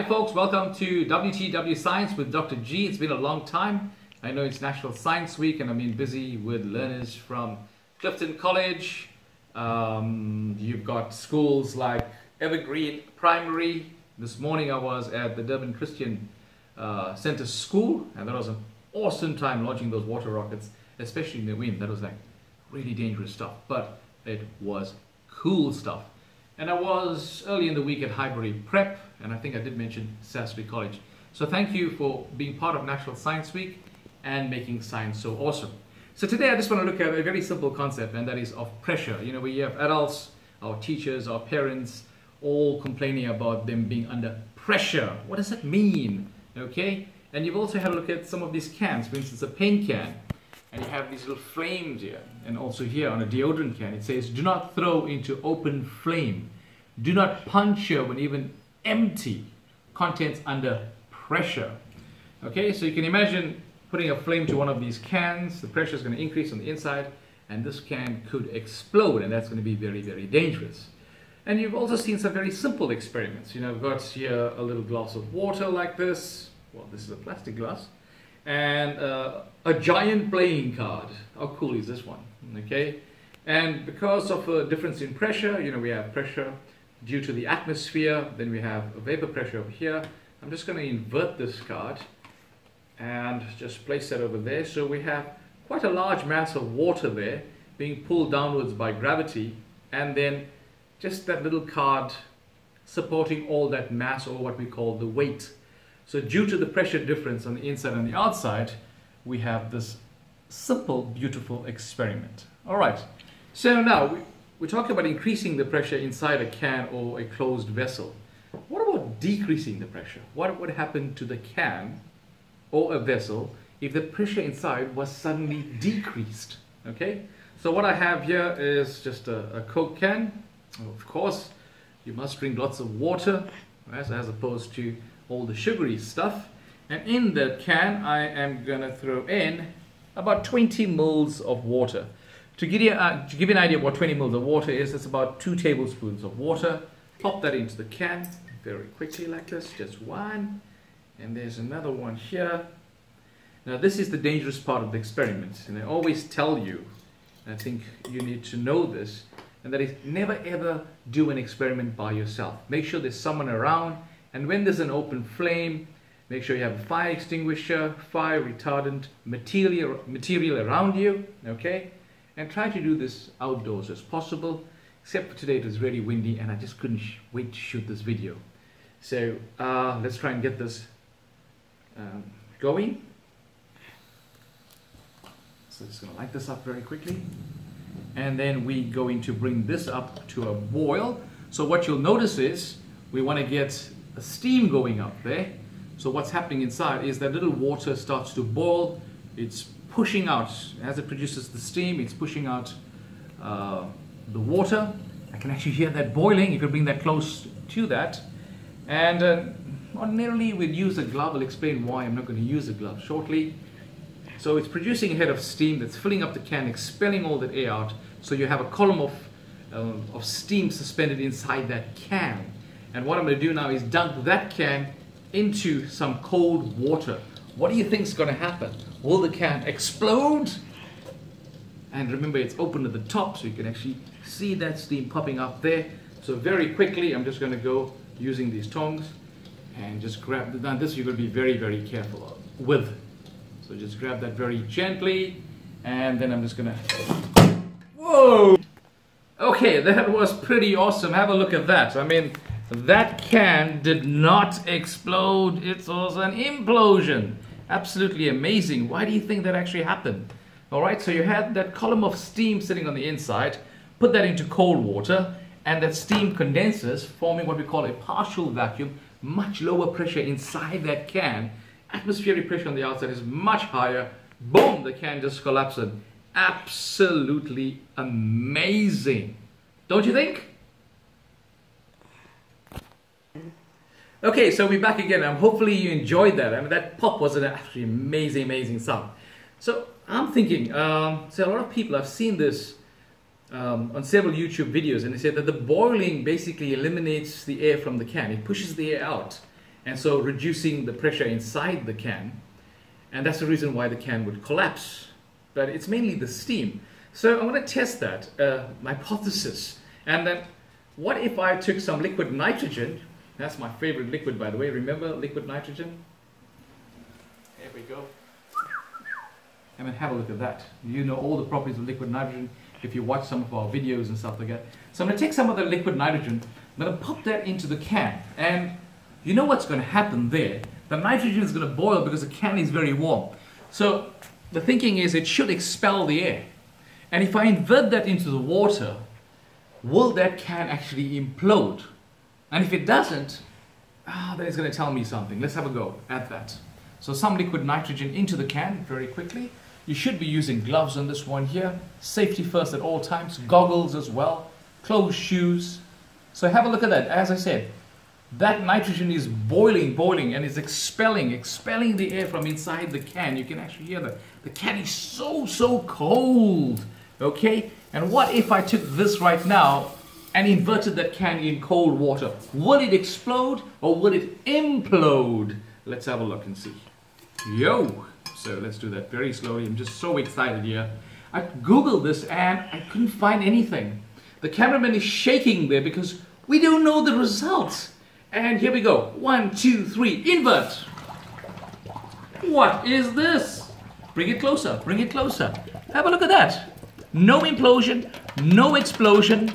Hi folks, welcome to WTW Science with Dr. G. It's been a long time. I know it's National Science Week and I've been busy with learners from Clifton College. Um, you've got schools like Evergreen Primary. This morning I was at the Durban Christian uh, Center School and that was an awesome time launching those water rockets, especially in the wind. That was like really dangerous stuff, but it was cool stuff. And I was early in the week at Highbury Prep, and I think I did mention Salisbury College. So thank you for being part of National Science Week and making science so awesome. So today I just want to look at a very simple concept, and that is of pressure. You know, we have adults, our teachers, our parents, all complaining about them being under pressure. What does that mean? Okay? And you've also had a look at some of these cans, for instance, a paint can and you have these little flames here and also here on a deodorant can it says do not throw into open flame do not puncture when even empty contents under pressure. Okay so you can imagine putting a flame to one of these cans. The pressure is going to increase on the inside and this can could explode and that's going to be very very dangerous. And you've also seen some very simple experiments. You know I've got here a little glass of water like this. Well this is a plastic glass. And uh, a giant playing card. How cool is this one? Okay, and because of a difference in pressure, you know, we have pressure due to the atmosphere, then we have a vapor pressure over here. I'm just going to invert this card and just place that over there. So we have quite a large mass of water there being pulled downwards by gravity and then just that little card supporting all that mass or what we call the weight so due to the pressure difference on the inside and the outside, we have this simple, beautiful experiment. All right, so now we, we talk about increasing the pressure inside a can or a closed vessel. What about decreasing the pressure? What would happen to the can or a vessel if the pressure inside was suddenly decreased? Okay, so what I have here is just a, a Coke can. Of course, you must drink lots of water as, as opposed to all the sugary stuff. And in the can, I am going to throw in about 20 mils of water. To give, you, uh, to give you an idea of what 20 mils of water is, it's about two tablespoons of water. Pop that into the can very quickly like this, just one. And there's another one here. Now this is the dangerous part of the experiment. And I always tell you, I think you need to know this, and that is never ever do an experiment by yourself. Make sure there's someone around and when there's an open flame, make sure you have a fire extinguisher, fire retardant material, material around you, okay? And try to do this outdoors as possible, except for today it was really windy and I just couldn't wait to shoot this video. So uh, let's try and get this um, going. So I'm just gonna light this up very quickly. And then we're going to bring this up to a boil. So what you'll notice is we want to get a steam going up there. So what's happening inside is that little water starts to boil. It's pushing out, as it produces the steam, it's pushing out uh, the water. I can actually hear that boiling if you bring that close to that. And uh, ordinarily we'd use a glove. I'll explain why I'm not going to use a glove shortly. So it's producing a head of steam that's filling up the can, expelling all that air out. So you have a column of, uh, of steam suspended inside that can. And what I'm going to do now is dunk that can into some cold water. What do you think is going to happen? Will the can explode? And remember, it's open at the top, so you can actually see that steam popping up there. So very quickly, I'm just going to go using these tongs and just grab the, now this you're going to be very, very careful with. So just grab that very gently, and then I'm just going to, whoa! Okay, that was pretty awesome. Have a look at that. I mean, that can did not explode. It was an implosion. Absolutely amazing. Why do you think that actually happened? All right, so you had that column of steam sitting on the inside, put that into cold water, and that steam condenses, forming what we call a partial vacuum, much lower pressure inside that can. Atmospheric pressure on the outside is much higher. Boom, the can just collapses. Absolutely amazing. Don't you think? Okay, so we're back again. Hopefully you enjoyed that. I mean, that pop was an actually amazing, amazing sound. So I'm thinking, um, so a lot of people have seen this um, on several YouTube videos, and they say that the boiling basically eliminates the air from the can. It pushes the air out, and so reducing the pressure inside the can. And that's the reason why the can would collapse. But it's mainly the steam. So I'm going to test that, uh, my hypothesis. And then what if I took some liquid nitrogen? That's my favorite liquid, by the way. Remember liquid nitrogen? There we go. I mean, have a look at that. You know all the properties of liquid nitrogen if you watch some of our videos and stuff like that. So I'm going to take some of the liquid nitrogen, I'm going to pop that into the can. And you know what's going to happen there? The nitrogen is going to boil because the can is very warm. So the thinking is it should expel the air. And if I invert that into the water, will that can actually implode? And if it doesn't, ah, then it's going to tell me something. Let's have a go at that. So some liquid nitrogen into the can very quickly. You should be using gloves on this one here. Safety first at all times. Goggles as well. Closed shoes. So have a look at that. As I said, that nitrogen is boiling, boiling, and is expelling, expelling the air from inside the can. You can actually hear that. The can is so, so cold. Okay? And what if I took this right now and inverted that can in cold water? Will it explode or will it implode? Let's have a look and see. Yo! So let's do that very slowly. I'm just so excited here. I googled this and I couldn't find anything. The cameraman is shaking there because we don't know the results. And here we go. One, two, three, invert. What is this? Bring it closer, bring it closer. Have a look at that. No implosion, no explosion.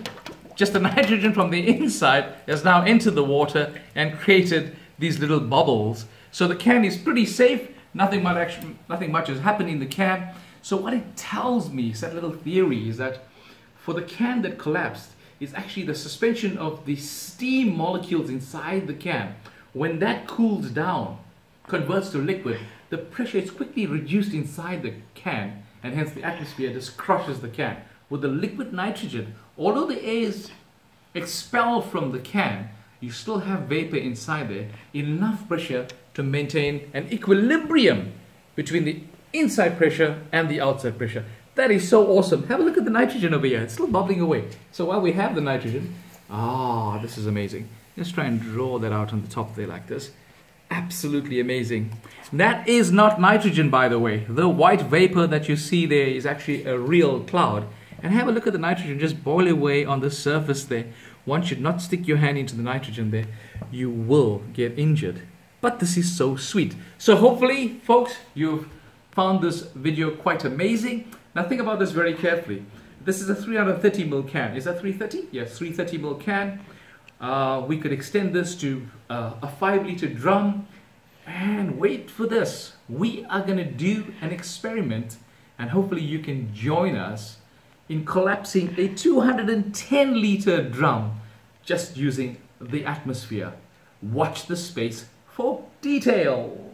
Just the nitrogen from the inside has now entered the water and created these little bubbles. So the can is pretty safe Nothing much, actually, nothing much has happened in the can. So what it tells me, is that little theory, is that for the can that collapsed, is actually the suspension of the steam molecules inside the can. When that cools down, converts to liquid, the pressure is quickly reduced inside the can, and hence the atmosphere just crushes the can. With the liquid nitrogen, although the air is expelled from the can, you still have vapor inside there, enough pressure to maintain an equilibrium between the inside pressure and the outside pressure. That is so awesome. Have a look at the nitrogen over here. It's still bubbling away. So while we have the nitrogen, ah, oh, this is amazing. Let's try and draw that out on the top there like this. Absolutely amazing. That is not nitrogen, by the way. The white vapor that you see there is actually a real cloud. And have a look at the nitrogen just boil away on the surface there. One should not stick your hand into the nitrogen there. You will get injured. But this is so sweet. So hopefully, folks, you've found this video quite amazing. Now think about this very carefully. This is a 330 ml can. Is that 330? Yes, 330 ml can. Uh, we could extend this to uh, a 5 liter drum. And wait for this. We are going to do an experiment and hopefully you can join us in collapsing a 210 liter drum just using the atmosphere. Watch the space for details.